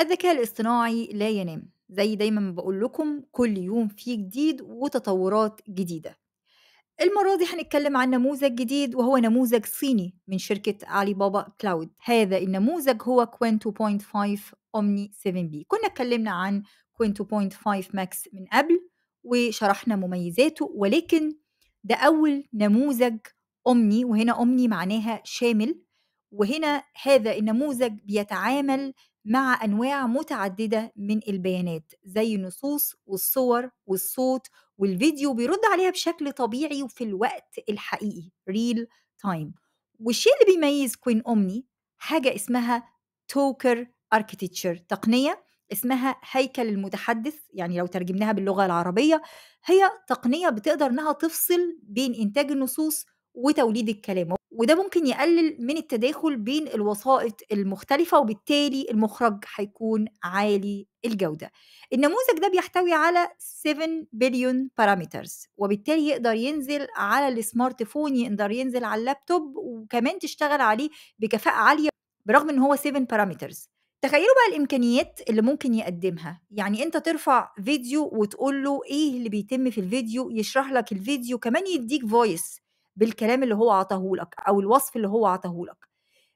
الذكاء الاصطناعي لا ينام زي دايما ما بقول لكم كل يوم فيه جديد وتطورات جديدة. المرة دي هنتكلم عن نموذج جديد وهو نموذج صيني من شركة علي بابا كلاود هذا النموذج هو Qwen 2.5 Omni 7B كنا اتكلمنا عن Qwen 2.5 Max من قبل وشرحنا مميزاته ولكن ده أول نموذج omni وهنا omni معناها شامل وهنا هذا النموذج بيتعامل مع أنواع متعددة من البيانات زي النصوص والصور والصوت والفيديو بيرد عليها بشكل طبيعي وفي الوقت الحقيقي real time والشيء اللي بيميز Qwen Omni حاجة اسمها Talker architecture تقنية اسمها هيكل المتحدث يعني لو ترجمناها باللغة العربية هي تقنية بتقدر إنها تفصل بين إنتاج النصوص وتوليد الكلام. وده ممكن يقلل من التداخل بين الوسائط المختلفة وبالتالي المخرج هيكون عالي الجودة. النموذج ده بيحتوي على 7 بليون parameters وبالتالي يقدر ينزل على ال smartphone يقدر ينزل على اللابتوب وكمان تشتغل عليه بكفاءة عالية برغم إن هو 7 parameters تخيلوا بقى الإمكانيات اللي ممكن يقدمها. يعني أنت ترفع فيديو وتقول له إيه اللي بيتم في الفيديو يشرح لك الفيديو كمان يديك voice بالكلام اللي هو عطاه لك أو الوصف اللي هو عطاه لك.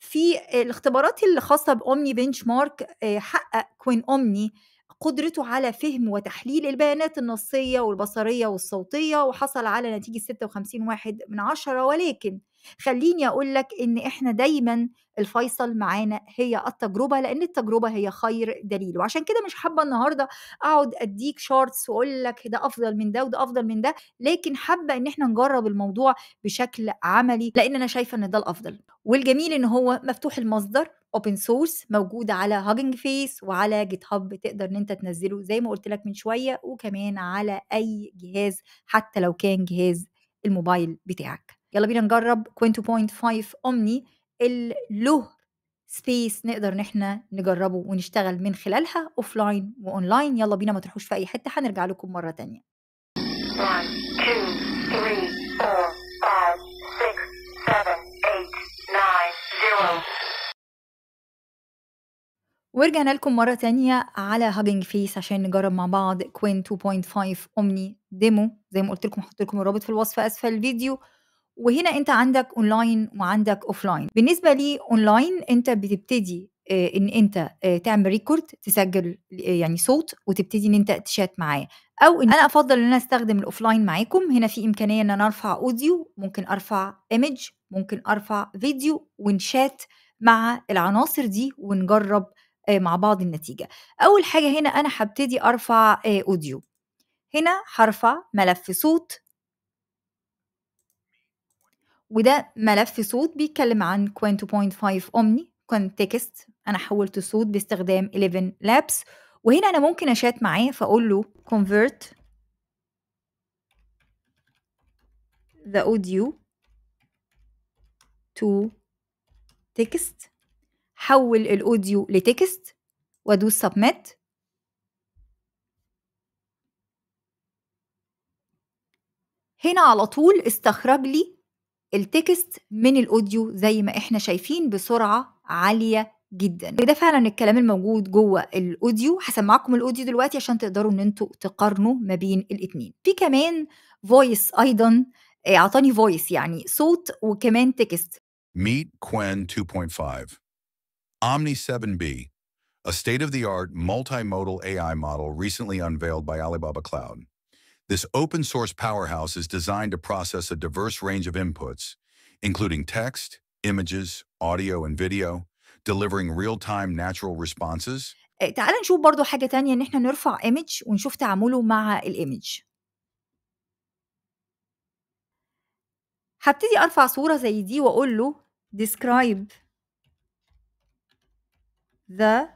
في الاختبارات الخاصة ب Omni benchmark حقق Qwen Omni قدرته على فهم وتحليل البيانات النصية والبصرية والصوتية وحصل على نتيجة 56 واحد من عشرة ولكن خليني أقول لك إن إحنا دايما الفيصل معانا هي التجربة لأن التجربة هي خير دليل. وعشان كده مش حابة النهاردة أقعد أديك charts وأقول لك ده أفضل من ده وده أفضل من ده لكن حابة إن إحنا نجرب الموضوع بشكل عملي لأن أنا شايفة إن ده الأفضل. والجميل إن هو مفتوح المصدر open source موجود على Hugging Face وعلى GitHub تقدر إن أنت تنزله زي ما قلت لك من شوية وكمان على أي جهاز حتى لو كان جهاز الموبايل بتاعك. يلا بينا نجرب Qwen 2.5 Omni اللي له space نقدر ان إحنا نجربه ونشتغل من خلالها offline و online يلا بينا ما تروحوش في أي حتة هنرجع لكم مرة تانية. 1, 2, 3, 4, 5, 6, 7, 8, 9, 0. ورجعنا لكم مرة تانية على Hugging Face عشان نجرب مع بعض Qwen 2.5 Omni demo زي ما قلت لكم هحط لكم الرابط في الوصف أسفل الفيديو. وهنا انت عندك اونلاين وعندك offline بالنسبة لي اونلاين انت بتبتدي آه، ان انت آه، تعمل record تسجل آه، يعني صوت وتبتدي ان انت تشات معاه. أو إن أنا أفضل إن أنا أستخدم ال offline معاكم هنا في إمكانية إن أنا أرفع audio ممكن أرفع image ممكن أرفع فيديو ونشات مع العناصر دي ونجرب مع بعض النتيجة. أول حاجة هنا أنا هبتدي أرفع audio هنا هرفع ملف صوت وده ملف صوت بيتكلم عن Qwen 2.5 Omni كان text أنا حولته صوت باستخدام ElevenLabs وهنا أنا ممكن أشات معاه فأقول له convert the audio to text. حول ال audio ل text وأدوس submit. هنا على طول استخرج لي ال text من ال audio زي ما إحنا شايفين بسرعة عالية جدا وده فعلا الكلام الموجود جوه ال audio هسمعكم ال audio دلوقتي عشان تقدروا إن أنتوا تقارنوا ما بين الاتنين في كمان فويس أيضا آه، أعطاني فويس يعني صوت وكمان تكست Meet Quen 2.5. Omni 7B, a state of the art multimodal AI model recently unveiled by Alibaba Cloud. This open source powerhouse is designed to process a diverse range of inputs, including text, images, audio, and video, delivering real time natural responses. آه، تعال نشوف برضو حاجة تانية ان احنا نرفع ايمج ونشوف تعامله مع الايمج هبتدي ارفع صورة زي دي واقول له describe the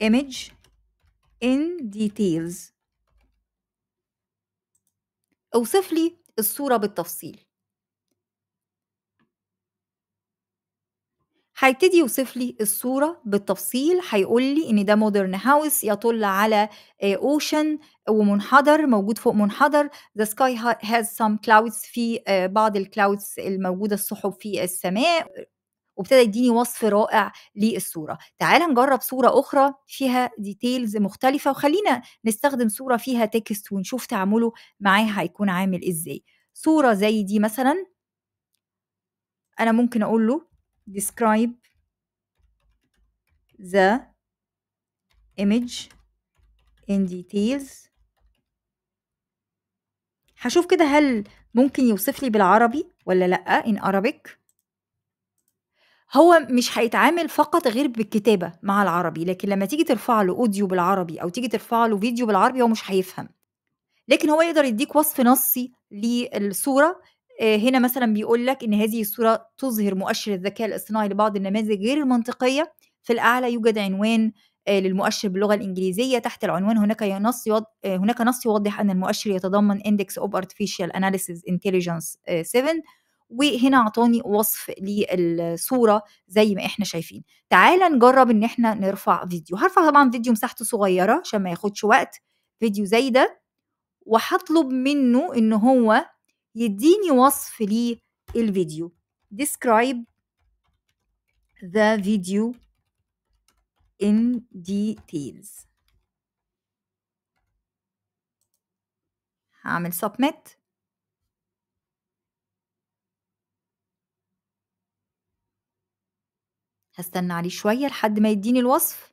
image in details أوصف لي الصورة بالتفصيل. هيبتدي يوصف لي الصورة بالتفصيل هيقول لي إن ده مودرن هاوس يطل على اوشن ومنحدر موجود فوق منحدر. The sky ha- has some clouds في آه، بعض ال clouds الموجودة السحب في السماء. وابتدى يديني وصف رائع للصورة. تعال نجرب صورة أخرى فيها details مختلفة وخلينا نستخدم صورة فيها text ونشوف تعامله معاها هيكون عامل إزاي. صورة زي دي مثلا أنا ممكن أقول له describe the image in details. هشوف كده هل ممكن يوصف لي بالعربي ولا لأ in Arabic. هو مش هيتعامل فقط غير بالكتابة مع العربي لكن لما تيجي ترفع له أوديو بالعربي أو تيجي ترفع له فيديو بالعربي هو مش هيفهم. لكن هو يقدر يديك وصف نصي للصورة آه، هنا مثلا بيقول لك إن هذه الصورة تظهر مؤشر الذكاء الاصطناعي لبعض النماذج غير المنطقية. في الأعلى يوجد عنوان آه، للمؤشر باللغة الإنجليزية. تحت العنوان هناك نص. آه، هناك نص يوضح أن المؤشر يتضمن of Artificial Analysis Intelligence آه، 7 وهنا أعطاني وصف للصورة زي ما إحنا شايفين. تعال نجرب إن إحنا نرفع فيديو. هرفع طبعا فيديو مساحته صغيرة عشان ما ياخدش وقت. فيديو زي ده. وهطلب منه إن هو يديني وصف للفيديو. Describe the video in details. هعمل submit. هستنى عليه شوية لحد ما يديني الوصف.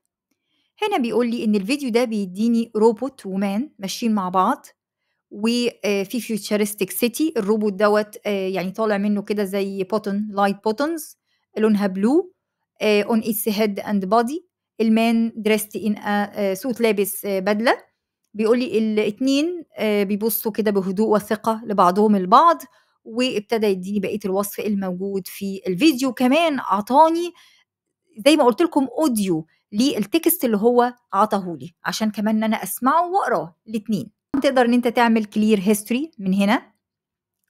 هنا بيقول لي إن الفيديو ده بيديني روبوت ومان ماشيين مع بعض وفي futuristic city الروبوت دوت آه، يعني طالع منه كده زي button light buttons لونها blue on its head and body ال man dressed in suit لابس آه، بدلة. بيقول لي الاتنين آه، بيبصوا كده بهدوء وثقة لبعضهم البعض وابتدى يديني بقية الوصف الموجود في الفيديو. كمان أعطاني زي ما قلت لكم audio لل text اللي هو عطاهولي عشان كمان إن أنا أسمعه وأقراه الاثنين تقدر إن أنت تعمل clear history من هنا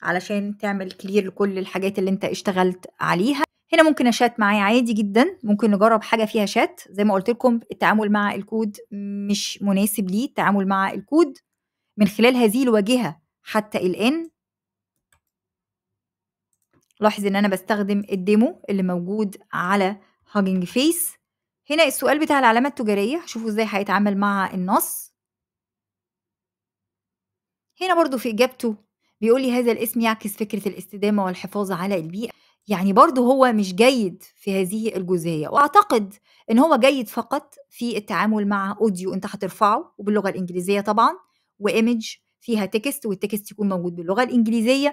علشان تعمل clear لكل الحاجات اللي أنت اشتغلت عليها. هنا ممكن أشات معاه عادي جدا ممكن نجرب حاجة فيها شات. زي ما قلت لكم التعامل مع الكود مش مناسب ليه التعامل مع الكود من خلال هذه الواجهة حتى الآن. لاحظ إن أنا بستخدم ال demo اللي موجود على Hugging Face هنا السؤال بتاع العلامة التجارية هشوفه إزاي هيتعامل مع النص. هنا برضو في إجابته بيقول لي هذا الاسم يعكس فكرة الاستدامة والحفاظ على البيئة. يعني برضو هو مش جيد في هذه الجزئية. وأعتقد إن هو جيد فقط في التعامل مع audio أنت هترفعه وباللغة الإنجليزية طبعا و image فيها text وال text يكون موجود باللغة الإنجليزية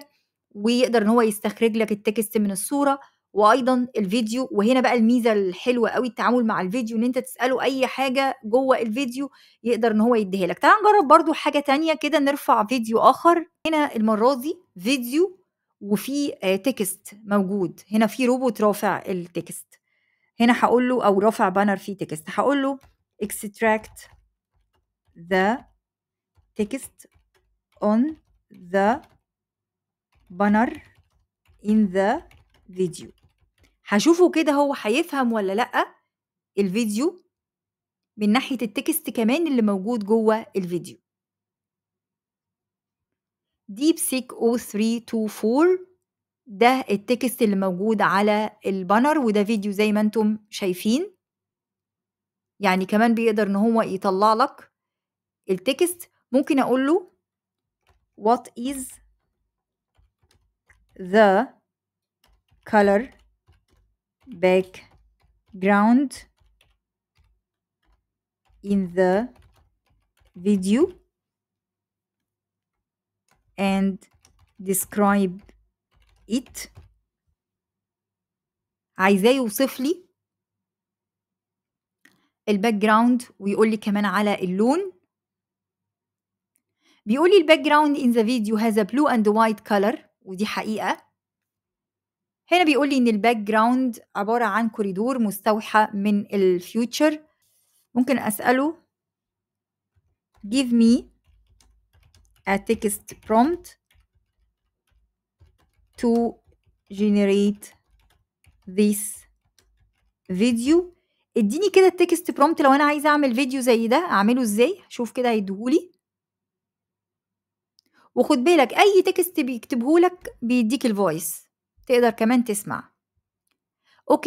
ويقدر إن هو يستخرج لك ال text من الصورة. وأيضا الفيديو وهنا بقى الميزة الحلوة قوي التعامل مع الفيديو إن أنت تسأله أي حاجة جوه الفيديو يقدر إن هو يديها لك. تعال نجرب برضو حاجة تانية كده نرفع فيديو آخر. هنا المرة دي فيديو وفي آه، text موجود. هنا في روبوت رافع ال text. هنا هقول له أو رافع banner فيه text. هقول له extract the text on the banner in the video. هشوفه كده هو هيفهم ولا لأ الفيديو من ناحية ال text كمان اللي موجود جوه الفيديو. Seek 0324 ده ال text اللي موجود على ال banner وده فيديو زي ما أنتم شايفين. يعني كمان بيقدر إن هو يطلع لك ال text. ممكن أقول له what is the color background in the video and describe it. عايزاه يوصف لي. ال background ويقول لي كمان على اللون. بيقول لي ال background the video has a blue and white color ودي حقيقة. هنا بيقول لي إن ال background عبارة عن كوريدور مستوحى من ال future ممكن أسأله give me a text prompt to generate this video. اديني كده ال text prompt لو أنا عايزة أعمل فيديو زي ده. أعمله إزاي؟ شوف كده هيديهولي. وخد بالك أي text بيكتبهولك بيديك ال voice تقدر كمان تسمع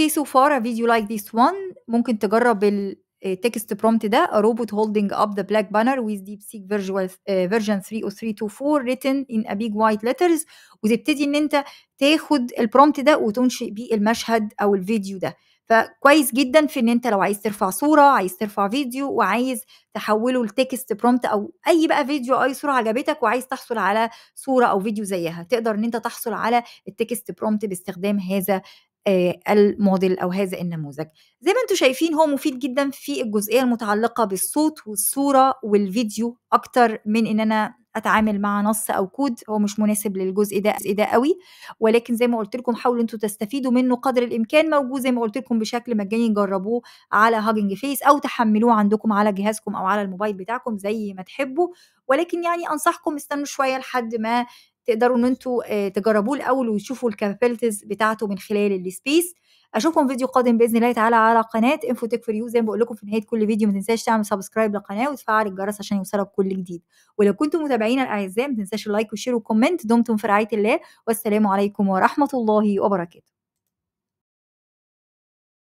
so for a video like this one ممكن تجرب ال text prompt ده a robot holding up the black banner with DeepSeek visual آآ version 3 0324 written in a big white letters وتبتدي إن أنت تاخد ال prompt ده وتنشئ بيه المشهد أو الفيديو ده، فكويس جدًا في إن أنت لو عايز ترفع صورة، عايز ترفع فيديو وعايز تحوّله لtext prompt أو أي بقى فيديو أو أي صورة عجبتك وعايز تحصل على صورة أو فيديو زيّها، تقدر إن أنت تحصل على الtext prompt باستخدام هذا آآ الmodel أو هذا النموذج. زي ما أنتم شايفين هو مفيد جدًا في الجزئية المتعلقة بالصوت والصورة والفيديو أكتر من إن أنا أتعامل مع نص أو كود، هو مش مناسب للجزء ده ده أوي، ولكن زي ما قُلت لكم حاولوا أنتم تستفيدوا منه قدر الإمكان، موجود زي ما قُلت لكم بشكل مجاني جربوه على Hugging Face أو تحمّلوه عندكم على جهازكم أو على الموبايل بتاعكم زي ما تحبوا، ولكن يعني أنصحكم استنوا شوية لحد ما تقدروا إن أنتم آآ تجربوه الأول وتشوفوا ال capabilities بتاعته من خلال ال space. أشوفكم فيديو قادم بإذن الله تعالى على قناة Infotech for you زي ما باقول لكم في نهاية كل فيديو ما تنساش تعمل subscribe للقناة وتفعّل الجرس عشان يوصلك كل جديد، ولو كنتم متابعينا الأعزاء ما تنساش ال like وال share وال comment، دمتم في رعاية الله والسلام عليكم ورحمة الله وبركاته.